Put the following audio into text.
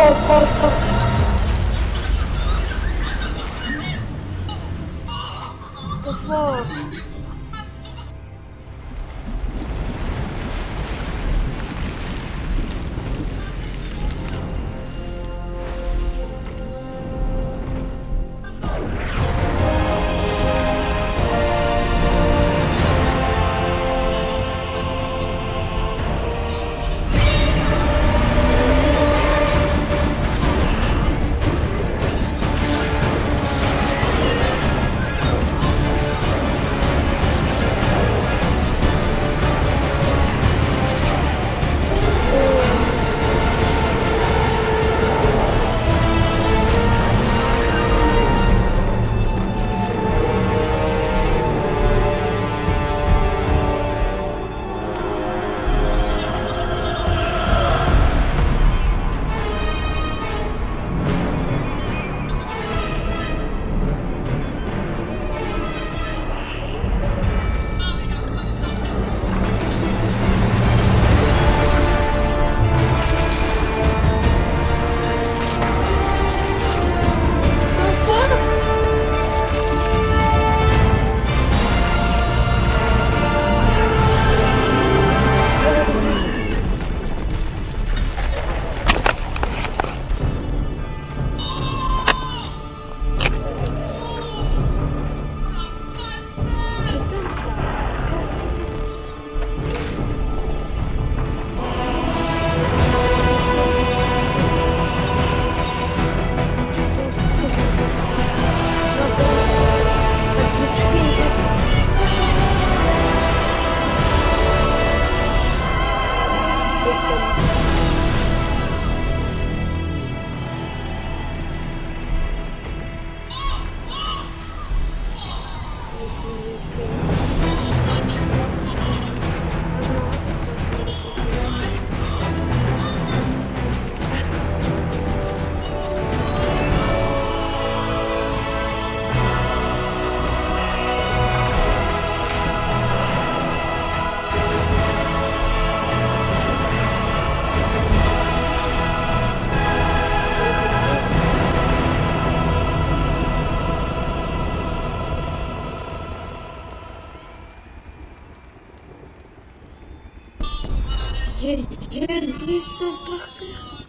the fuck? Thank you. J'ai dû se partir.